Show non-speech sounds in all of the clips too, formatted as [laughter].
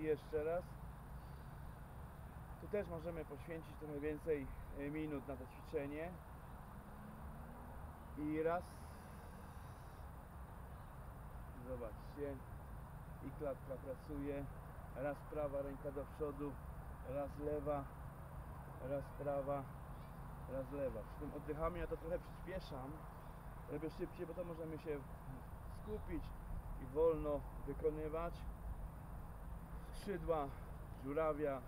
I jeszcze raz. Tu też możemy poświęcić trochę więcej e, minut na to ćwiczenie. I raz. Zobaczcie. I klatka pracuje. Raz prawa ręka do przodu, raz lewa, raz prawa, raz lewa. Przy tym oddychamy ja to trochę przyspieszam. Robię szybciej, bo to możemy się skupić i wolno wykonywać. Skrzydła, żurawia,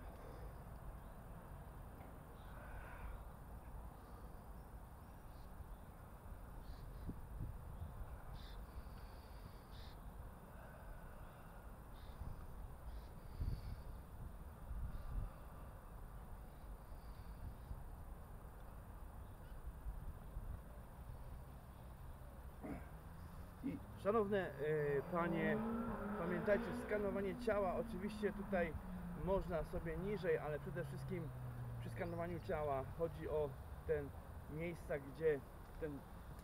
I szanowne e, panie, pamiętajcie, skanowanie ciała, oczywiście tutaj można sobie niżej, ale przede wszystkim przy skanowaniu ciała chodzi o ten miejsca, gdzie ten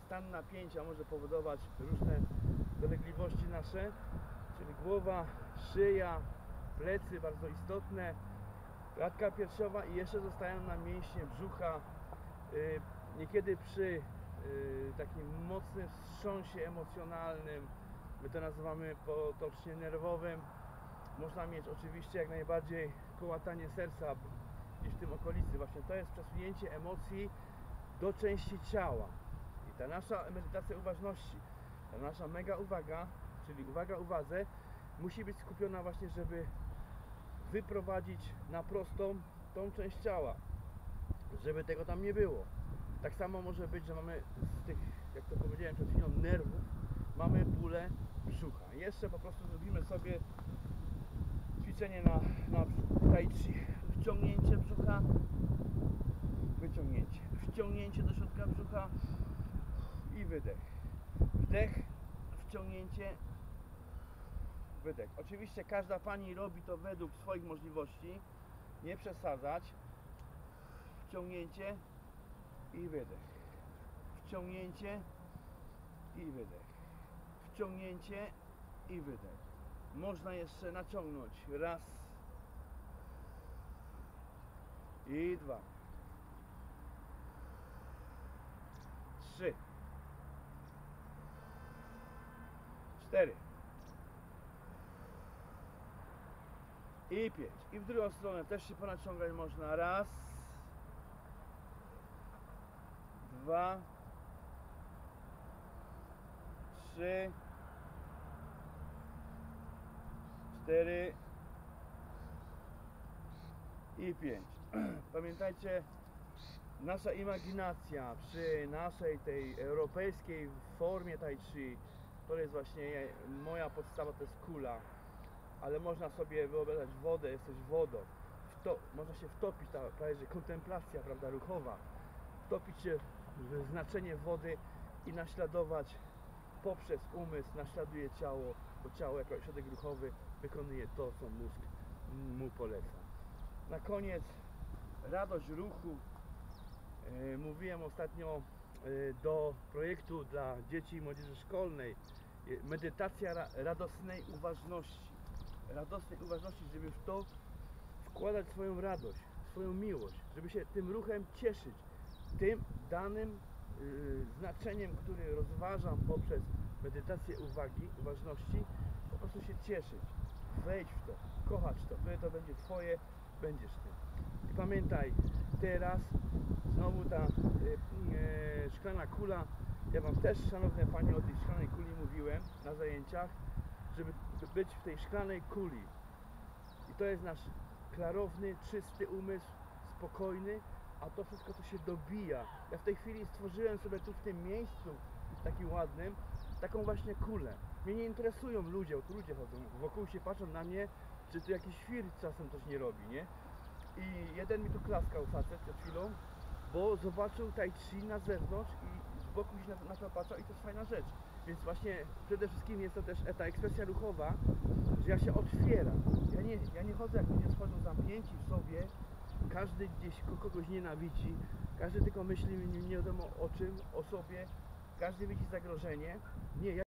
stan napięcia może powodować różne dolegliwości nasze, czyli głowa, szyja, plecy bardzo istotne, klatka piersiowa i jeszcze zostają nam mięśnie brzucha. Y, Niekiedy przy takim mocnym wstrząsie emocjonalnym, my to nazywamy potocznie nerwowym, można mieć oczywiście jak najbardziej kołatanie serca gdzieś w tym okolicy. Właśnie to jest przesunięcie emocji do części ciała. I ta nasza medytacja uważności, ta nasza mega uwaga, czyli uwaga uwadze, musi być skupiona właśnie, żeby wyprowadzić na prostą tą część ciała, żeby tego tam nie było. Tak samo może być, że mamy z tych, jak to powiedziałem przed chwilą, nerwów, mamy bóle brzucha. Jeszcze po prostu zrobimy sobie ćwiczenie na, na. Tai chi. Wciągnięcie brzucha, wyciągnięcie. Wciągnięcie do środka brzucha i wydech. Wdech, wciągnięcie, wydech. Oczywiście każda pani robi to według swoich możliwości. Nie przesadzać. Wciągnięcie i wydech. Wciągnięcie i wydech. Wciągnięcie i wydech. Można jeszcze naciągnąć. Raz i dwa. Trzy. Cztery. I pięć. I w drugą stronę też się ponaciągać można. Raz. Dwa. Trzy. Cztery. I pięć. [clears throat] Pamiętajcie, nasza imaginacja przy naszej tej europejskiej formie tai chi, to jest właśnie moja podstawa, to jest kula ale można sobie wyobrażać wodę, jesteś wodą. Można się wtopić, ta prawie że kontemplacja, prawda, ruchowa. Wtopić się znaczenie wody i naśladować poprzez umysł, naśladuje ciało, bo ciało jako środek ruchowy wykonuje to, co mózg mu poleca. Na koniec radość ruchu. E, Mówiłem ostatnio e, do projektu dla dzieci i młodzieży szkolnej e, medytacja ra radosnej uważności radosnej uważności, żeby w to wkładać swoją radość, swoją miłość, żeby się tym ruchem cieszyć, tym danym yy, znaczeniem, który rozważam poprzez medytację uwagi, uważności, po prostu się cieszyć, wejść w to, kochać to, wtedy to będzie Twoje, będziesz Ty. I pamiętaj, teraz znowu ta yy, yy, szklana kula, ja Wam też, szanowne Panie, o tej szklanej kuli mówiłem na zajęciach, żeby być w tej szklanej kuli. I to jest nasz klarowny, czysty umysł, spokojny, a to wszystko to się dobija. Ja w tej chwili stworzyłem sobie tu w tym miejscu, takim ładnym, taką właśnie kulę. Mnie nie interesują ludzie, tu ludzie chodzą, wokół się patrzą na mnie, czy tu jakiś świr czasem coś nie robi, nie? I jeden mi tu klaskał facet przed chwilą, bo zobaczył tai chi na zewnątrz i z boku się na, na to patrzał i to jest fajna rzecz. Więc właśnie przede wszystkim jest to też ta ekspresja ruchowa, że ja się otwieram. Ja nie, ja nie chodzę jak ludzie schodzą zamknięci w sobie, każdy gdzieś kogoś nienawidzi, każdy tylko myśli nie wiadomo o czym, o sobie, każdy widzi zagrożenie. Nie, ja